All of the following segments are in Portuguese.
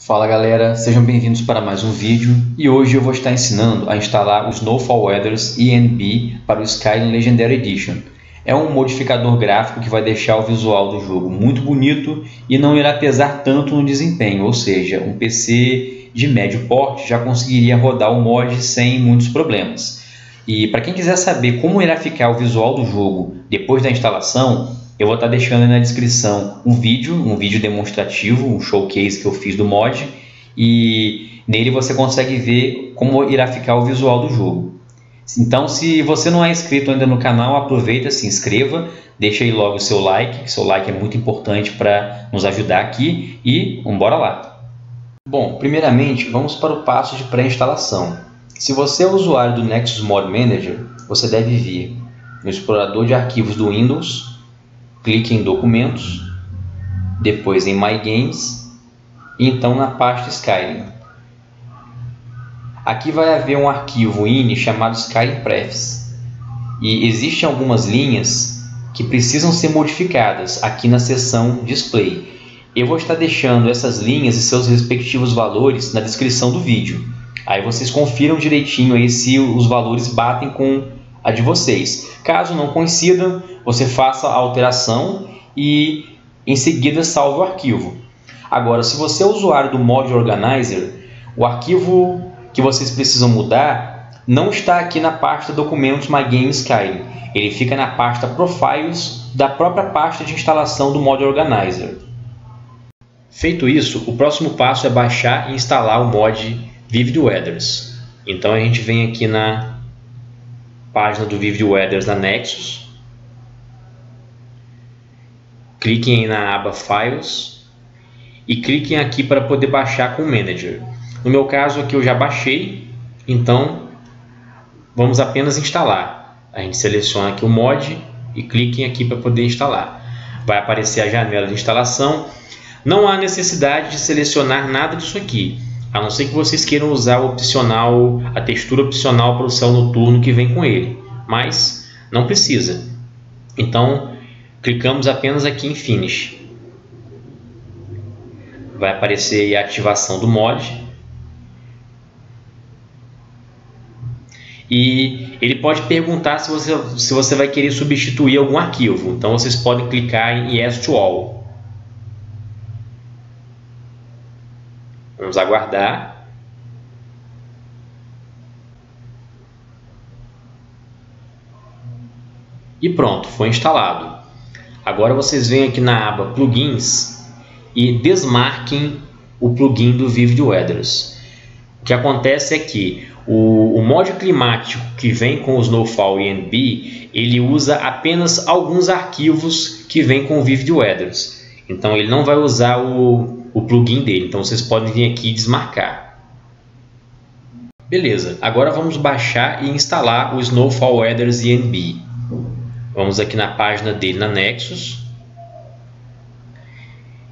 Fala galera, sejam bem-vindos para mais um vídeo e hoje eu vou estar ensinando a instalar o Snowfall Weathers ENB para o Skyrim Legendary Edition. É um modificador gráfico que vai deixar o visual do jogo muito bonito e não irá pesar tanto no desempenho, ou seja, um PC de médio porte já conseguiria rodar o mod sem muitos problemas. E para quem quiser saber como irá ficar o visual do jogo depois da instalação, eu vou estar deixando aí na descrição um vídeo, um vídeo demonstrativo, um showcase que eu fiz do mod e nele você consegue ver como irá ficar o visual do jogo. Então, se você não é inscrito ainda no canal, aproveita, se inscreva, deixa aí logo o seu like, que seu like é muito importante para nos ajudar aqui e vamos lá. Bom, primeiramente vamos para o passo de pré-instalação. Se você é usuário do Nexus Mod Manager, você deve vir no explorador de arquivos do Windows, clique em Documentos, depois em My Games e então na pasta Skyrim. Aqui vai haver um arquivo INI chamado Skyrim Prefs e existem algumas linhas que precisam ser modificadas aqui na seção Display. Eu vou estar deixando essas linhas e seus respectivos valores na descrição do vídeo. Aí vocês confiram direitinho aí se os valores batem com a de vocês. Caso não coincidam, você faça a alteração e em seguida salve o arquivo. Agora, se você é usuário do Mod Organizer, o arquivo que vocês precisam mudar não está aqui na pasta Documentos My Game Skyrim. Ele fica na pasta Profiles da própria pasta de instalação do Mod Organizer. Feito isso, o próximo passo é baixar e instalar o mod Vivid Weathers. Então a gente vem aqui na página do Vivid Weathers na Nexus. Cliquem na aba Files e cliquem aqui para poder baixar com o Manager. No meu caso aqui eu já baixei, então vamos apenas instalar. A gente seleciona aqui o mod e cliquem aqui para poder instalar. Vai aparecer a janela de instalação. Não há necessidade de selecionar nada disso aqui a não ser que vocês queiram usar o opcional, a textura opcional para o céu noturno que vem com ele, mas não precisa. Então, clicamos apenas aqui em Finish. Vai aparecer a ativação do mod. E ele pode perguntar se você, se você vai querer substituir algum arquivo. Então, vocês podem clicar em Yes to All. Vamos aguardar. E pronto, foi instalado. Agora vocês vêm aqui na aba Plugins e desmarquem o plugin do Vivid Weathers. O que acontece é que o, o mod climático que vem com o Snowfall ENB, ele usa apenas alguns arquivos que vem com o Vivid Weathers. Então ele não vai usar o, o plugin dele. Então vocês podem vir aqui e desmarcar. Beleza, agora vamos baixar e instalar o Snowfall Weathers ENB. Vamos aqui na página dele na Nexus.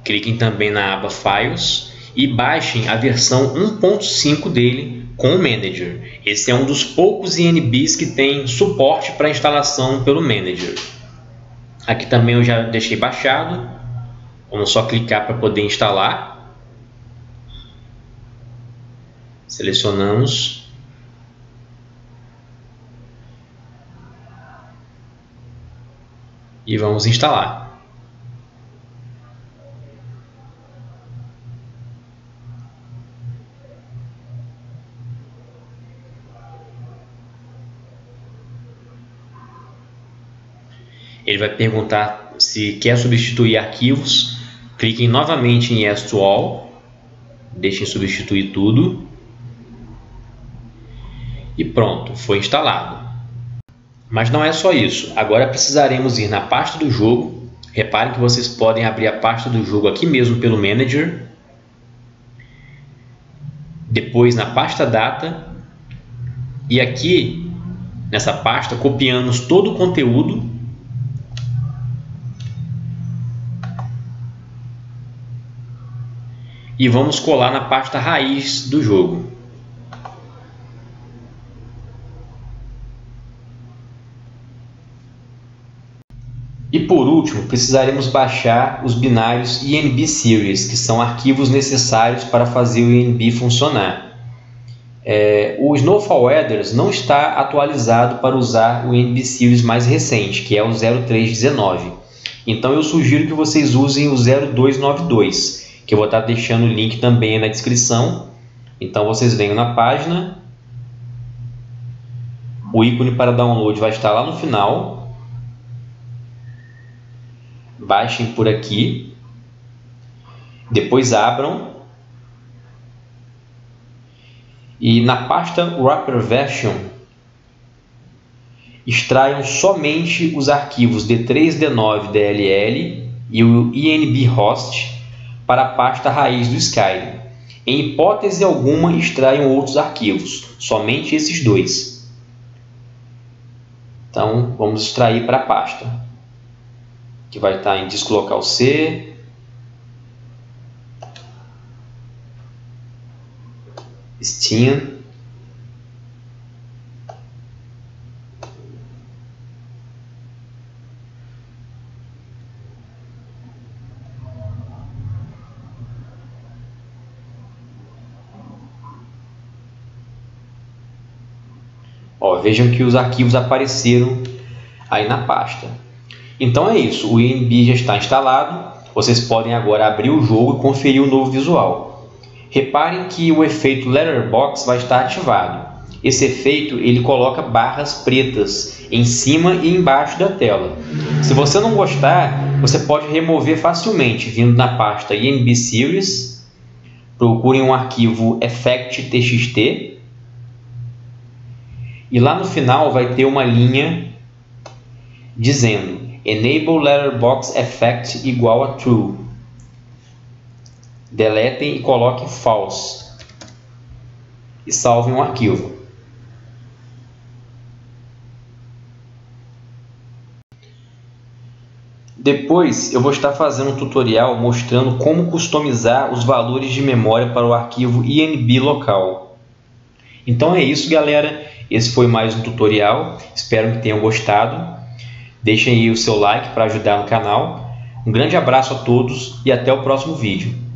Cliquem também na aba Files e baixem a versão 1.5 dele com o Manager. Esse é um dos poucos ENBs que tem suporte para instalação pelo Manager. Aqui também eu já deixei baixado. Vamos só clicar para poder instalar. Selecionamos. E vamos instalar. Ele vai perguntar se quer substituir arquivos Cliquem novamente em Yes to All. Deixem substituir tudo. E pronto, foi instalado. Mas não é só isso. Agora precisaremos ir na pasta do jogo. Reparem que vocês podem abrir a pasta do jogo aqui mesmo pelo Manager. Depois na pasta Data. E aqui, nessa pasta, copiamos todo o conteúdo e vamos colar na pasta raiz do jogo. E por último, precisaremos baixar os binários INB Series, que são arquivos necessários para fazer o INB funcionar. É, o Snowfall Weathers não está atualizado para usar o INB Series mais recente, que é o 0319. Então eu sugiro que vocês usem o 0292, que eu vou estar deixando o link também na descrição. Então vocês venham na página, o ícone para download vai estar lá no final. Baixem por aqui. Depois abram. E na pasta Wrapper Version, extraiam somente os arquivos D3D9DLL e o INB host para a pasta raiz do Skyrim. Em hipótese alguma, extraiam outros arquivos, somente esses dois. Então, vamos extrair para a pasta, que vai estar em disco local C, Steam, Ó, vejam que os arquivos apareceram aí na pasta. Então é isso, o INB já está instalado, vocês podem agora abrir o jogo e conferir o novo visual. Reparem que o efeito Letterbox vai estar ativado. Esse efeito ele coloca barras pretas em cima e embaixo da tela. Se você não gostar, você pode remover facilmente vindo na pasta INB Series, procurem um arquivo effect.txt e lá no final vai ter uma linha dizendo Enable Letterbox Effect igual a True. Deletem e coloquem False. E salvem o arquivo. Depois eu vou estar fazendo um tutorial mostrando como customizar os valores de memória para o arquivo INB local. Então é isso galera, esse foi mais um tutorial, espero que tenham gostado. Deixem aí o seu like para ajudar no canal. Um grande abraço a todos e até o próximo vídeo.